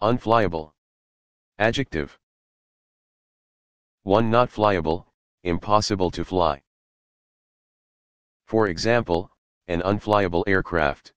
Unflyable. Adjective. 1. Not flyable, impossible to fly. For example, an unflyable aircraft.